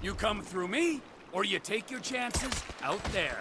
You come through me, or you take your chances out there.